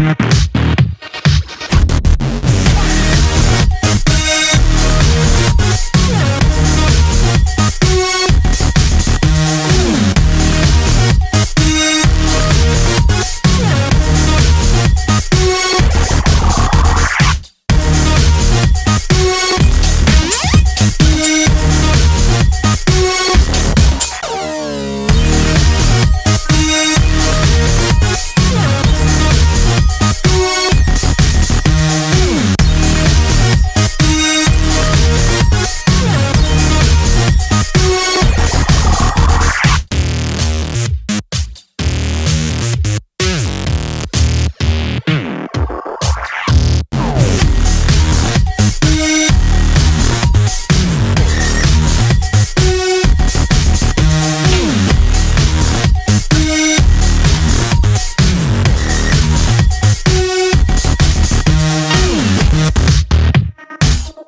Thank you.